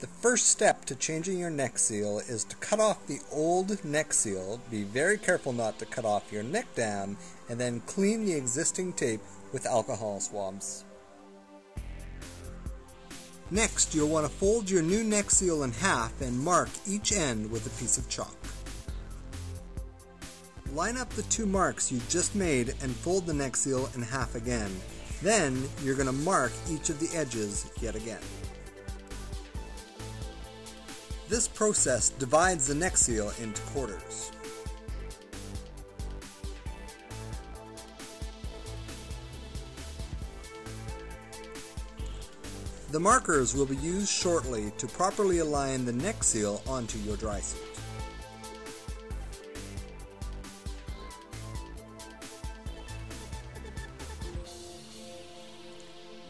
The first step to changing your neck seal is to cut off the old neck seal. Be very careful not to cut off your neck dam and then clean the existing tape with alcohol swabs. Next, you'll want to fold your new neck seal in half and mark each end with a piece of chalk. Line up the two marks you just made and fold the neck seal in half again. Then, you're going to mark each of the edges yet again. This process divides the neck seal into quarters. The markers will be used shortly to properly align the neck seal onto your dry suit.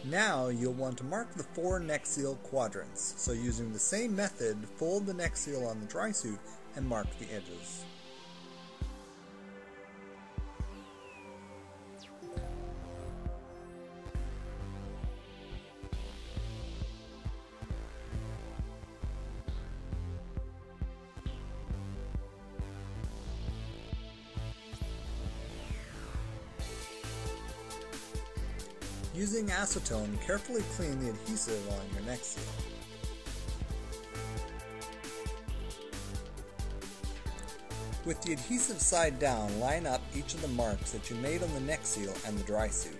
Now you'll want to mark the four neck seal quadrants, so using the same method, fold the neck seal on the dry suit and mark the edges. Using acetone, carefully clean the adhesive on your neck seal. With the adhesive side down, line up each of the marks that you made on the neck seal and the dry suit.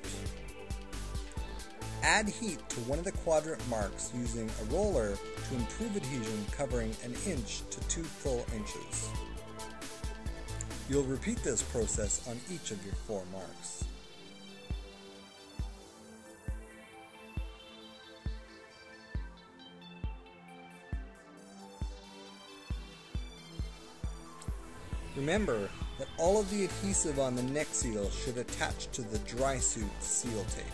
Add heat to one of the quadrant marks using a roller to improve adhesion covering an inch to two full inches. You'll repeat this process on each of your four marks. Remember that all of the adhesive on the neck seal should attach to the dry suit seal tape.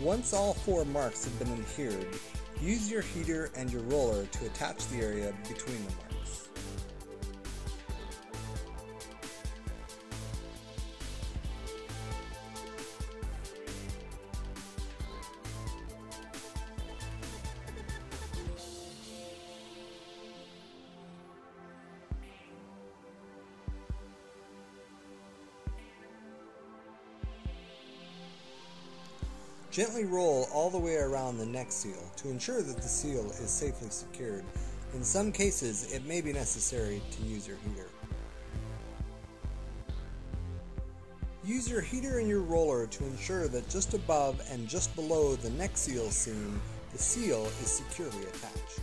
Once all four marks have been adhered, use your heater and your roller to attach the area between the marks. Gently roll all the way around the neck seal to ensure that the seal is safely secured. In some cases, it may be necessary to use your heater. Use your heater and your roller to ensure that just above and just below the neck seal seam, the seal is securely attached.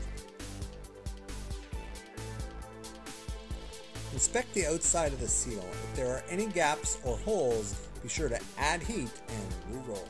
Inspect the outside of the seal. If there are any gaps or holes, be sure to add heat and re-roll.